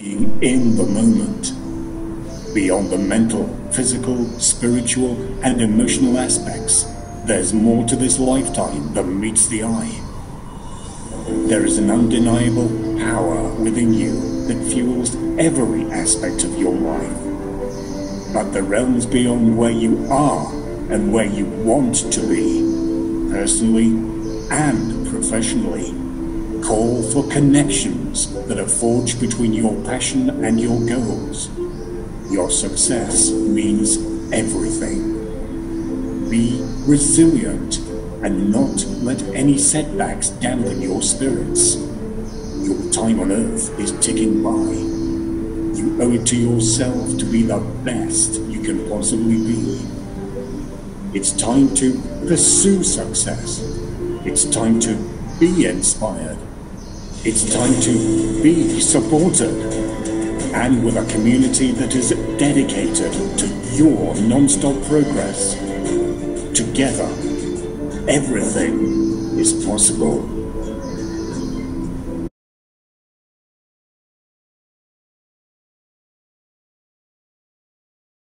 being in the moment. Beyond the mental, physical, spiritual, and emotional aspects, there's more to this lifetime than meets the eye. There is an undeniable power within you that fuels every aspect of your life. But the realms beyond where you are and where you want to be, personally and professionally, call for connections that are forged between your passion and your goals. Your success means everything. Be resilient and not let any setbacks dampen your spirits. Your time on earth is ticking by. You owe it to yourself to be the best you can possibly be. It's time to pursue success. It's time to be inspired. It's time to be supported. And with a community that is dedicated to your non-stop progress. Together, everything is possible.